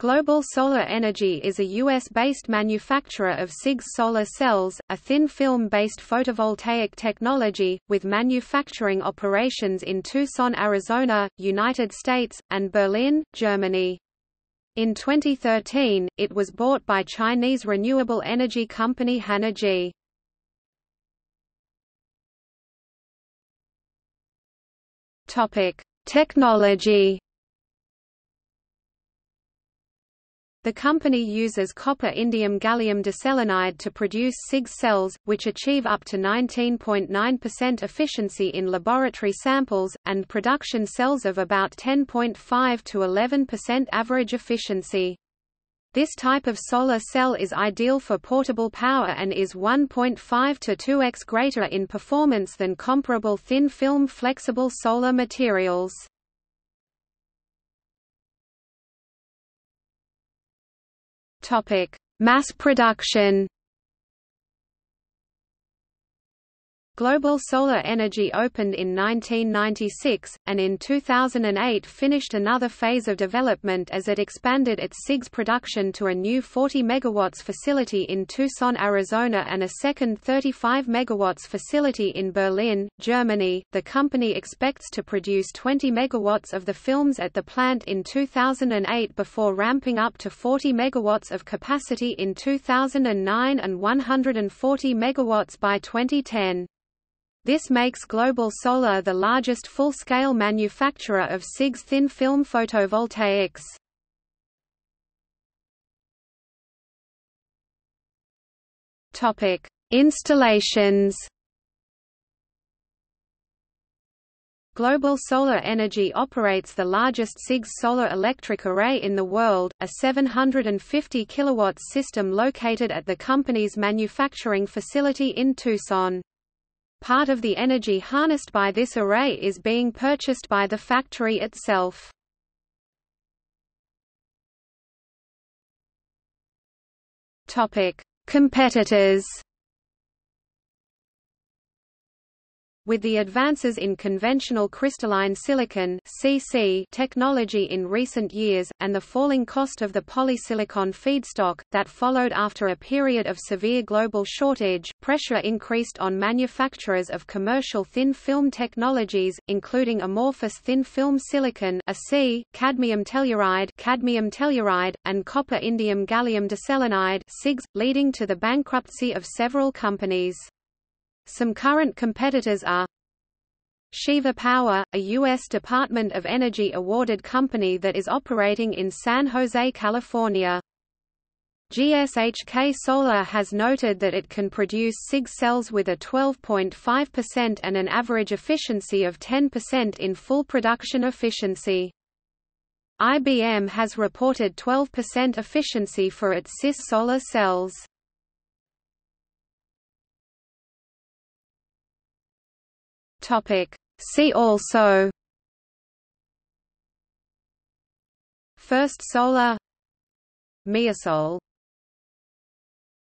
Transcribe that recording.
Global Solar Energy is a U.S.-based manufacturer of CIGS solar cells, a thin-film-based photovoltaic technology, with manufacturing operations in Tucson, Arizona, United States, and Berlin, Germany. In 2013, it was bought by Chinese renewable energy company Hanergy. Technology The company uses copper indium gallium diselenide to produce CIGS cells, which achieve up to 19.9% efficiency in laboratory samples, and production cells of about 10.5 to 11% average efficiency. This type of solar cell is ideal for portable power and is 1.5 to 2x greater in performance than comparable thin-film flexible solar materials. Topic: Mass production. Global Solar Energy opened in 1996, and in 2008 finished another phase of development as it expanded its CIGS production to a new 40 MW facility in Tucson, Arizona and a second 35 MW facility in Berlin, Germany. The company expects to produce 20 MW of the films at the plant in 2008 before ramping up to 40 MW of capacity in 2009 and 140 MW by 2010. This makes Global Solar the largest full-scale manufacturer of CIGS thin-film photovoltaics. Installations. Global Solar Energy operates the largest CIGS solar electric array in the world, a 750 kW system located at the company's manufacturing facility in Tucson. Part of the energy harnessed by this array is being purchased by the factory itself. Competitors. With the advances in conventional crystalline silicon (CC) technology in recent years, and the falling cost of the polysilicon feedstock, that followed after a period of severe global shortage, pressure increased on manufacturers of commercial thin film technologies, including amorphous thin film silicon AC, cadmium telluride, cadmium telluride and copper indium gallium diselenide CIGS, leading to the bankruptcy of several companies. Some current competitors are Siva Power, a U.S. Department of Energy awarded company that is operating in San Jose, California. GSHK Solar has noted that it can produce CIGS cells with a 12.5% and an average efficiency of 10% in full production efficiency. IBM has reported 12% efficiency for its CIS solar cells. Topic. See also First Solar MiaSolé